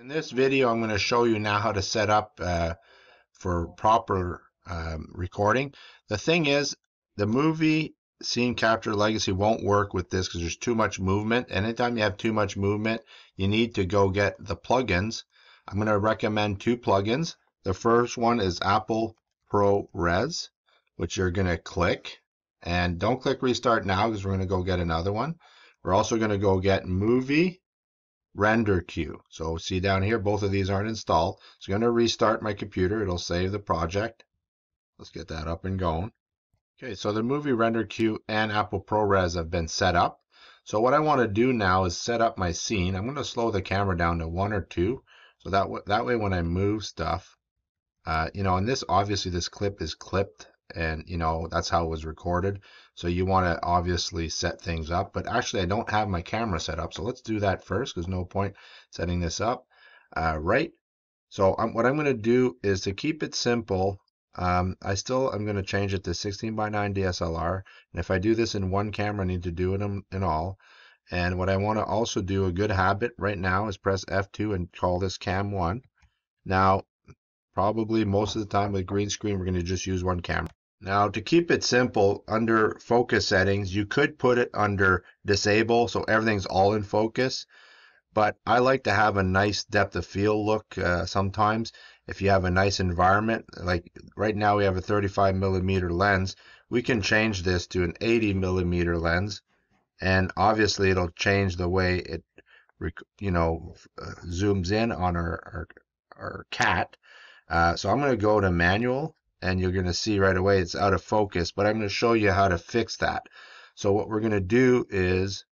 In this video, I'm going to show you now how to set up uh, for proper um, recording. The thing is, the movie Scene Capture Legacy won't work with this because there's too much movement. Anytime you have too much movement, you need to go get the plugins. I'm going to recommend two plugins. The first one is Apple ProRes, which you're going to click. And don't click restart now because we're going to go get another one. We're also going to go get Movie render queue. So see down here, both of these aren't installed. I'm going to restart my computer. It'll save the project. Let's get that up and going. Okay, so the movie render queue and Apple ProRes have been set up. So what I want to do now is set up my scene. I'm going to slow the camera down to one or two. So that, that way when I move stuff, uh, you know, and this obviously this clip is clipped and you know that's how it was recorded. So you want to obviously set things up but actually I don't have my camera set up so let's do that first because no point setting this up. Uh, right. So um, what I'm going to do is to keep it simple um, I still I'm going to change it to 16 by 9 DSLR and if I do this in one camera I need to do it in, in all. And what I want to also do a good habit right now is press F2 and call this cam 1 now probably most of the time with green screen we're going to just use one camera now to keep it simple, under focus settings, you could put it under disable so everything's all in focus. But I like to have a nice depth of field look uh, sometimes. If you have a nice environment, like right now we have a 35 millimeter lens, we can change this to an 80 millimeter lens. And obviously it'll change the way it, you know, uh, zooms in on our, our, our cat. Uh, so I'm going to go to manual and you're going to see right away it's out of focus, but I'm going to show you how to fix that. So what we're going to do is,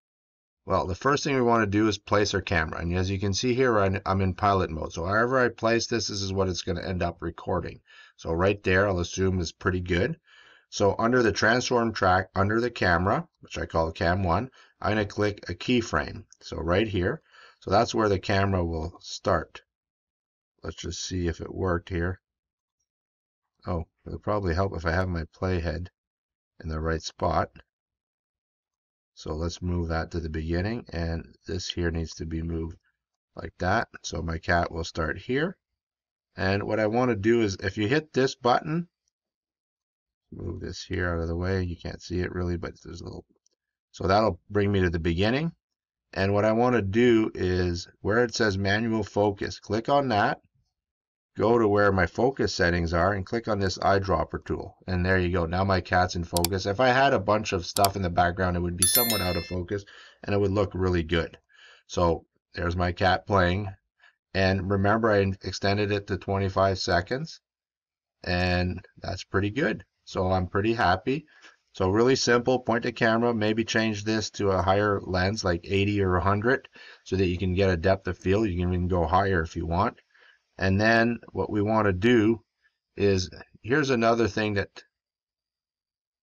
well, the first thing we want to do is place our camera. And as you can see here, I'm in pilot mode. So however I place this, this is what it's going to end up recording. So right there, I'll assume is pretty good. So under the transform track, under the camera, which I call cam one, I'm going to click a keyframe. So right here. So that's where the camera will start. Let's just see if it worked here. Oh, it'll probably help if I have my playhead in the right spot. So let's move that to the beginning and this here needs to be moved like that. So my cat will start here. And what I want to do is if you hit this button, move this here out of the way. You can't see it really, but there's a little. So that'll bring me to the beginning. And what I want to do is where it says manual focus, click on that go to where my focus settings are and click on this eyedropper tool. And there you go. Now my cat's in focus. If I had a bunch of stuff in the background, it would be somewhat out of focus and it would look really good. So there's my cat playing. And remember, I extended it to 25 seconds. And that's pretty good. So I'm pretty happy. So really simple, point the camera, maybe change this to a higher lens like 80 or 100 so that you can get a depth of field. You can even go higher if you want. And then what we want to do is, here's another thing that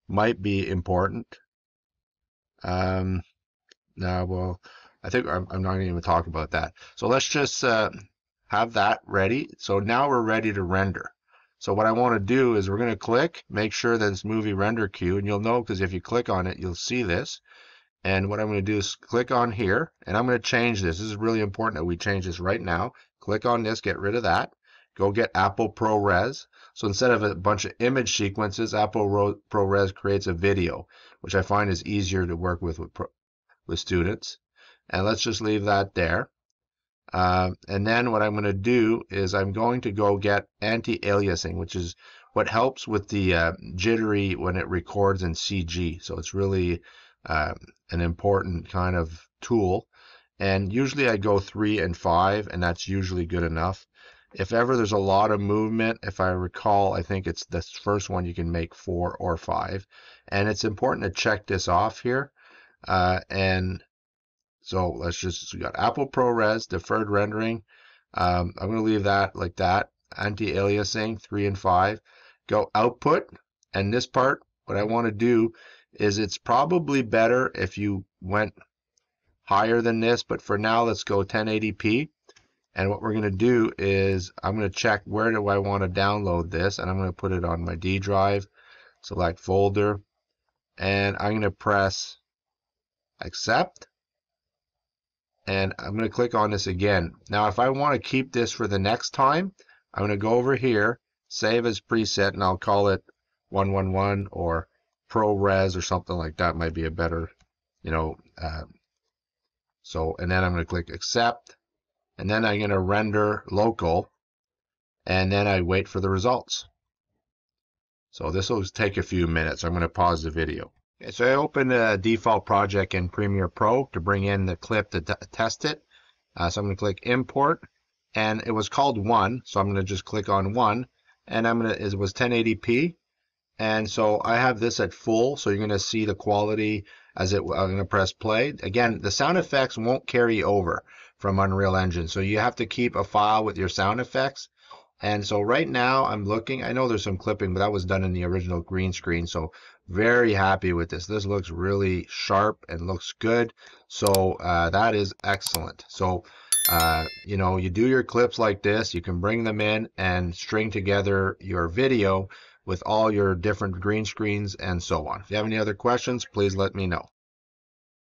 might be important. Um, now, well, I think I'm, I'm not going to even talk about that. So let's just uh, have that ready. So now we're ready to render. So what I want to do is we're going to click, make sure that it's movie render queue, and you'll know because if you click on it, you'll see this. And what I'm going to do is click on here, and I'm going to change this. This is really important that we change this right now. Click on this, get rid of that. Go get Apple ProRes. So instead of a bunch of image sequences, Apple ProRes creates a video, which I find is easier to work with with, with students. And let's just leave that there. Uh, and then what I'm going to do is I'm going to go get anti-aliasing, which is what helps with the uh, jittery when it records in CG. So it's really uh, an important kind of tool. And usually I go three and five, and that's usually good enough. If ever there's a lot of movement, if I recall, I think it's the first one you can make four or five. And it's important to check this off here. Uh, and so let's just, we got Apple ProRes, deferred rendering. Um, I'm going to leave that like that. Anti-aliasing, three and five. Go output. And this part, what I want to do is it's probably better if you went higher than this, but for now, let's go 1080p. And what we're going to do is I'm going to check where do I want to download this, and I'm going to put it on my D drive, select folder, and I'm going to press accept. and I'm going to click on this again. Now, if I want to keep this for the next time, I'm going to go over here, save as preset, and I'll call it 111 or ProRes or something like that might be a better, you know, uh, so, and then I'm going to click accept, and then I'm going to render local, and then I wait for the results. So this will take a few minutes. I'm going to pause the video. Okay, so I opened a default project in Premiere Pro to bring in the clip to test it. Uh, so I'm going to click import and it was called one. So I'm going to just click on one and I'm going to, it was 1080p. And so I have this at full. So you're going to see the quality as it, I'm going to press play. Again, the sound effects won't carry over from Unreal Engine. So you have to keep a file with your sound effects and so right now I'm looking, I know there's some clipping, but that was done in the original green screen. So very happy with this. This looks really sharp and looks good. So uh, that is excellent. So, uh, you know, you do your clips like this, you can bring them in and string together your video with all your different green screens and so on. If you have any other questions, please let me know.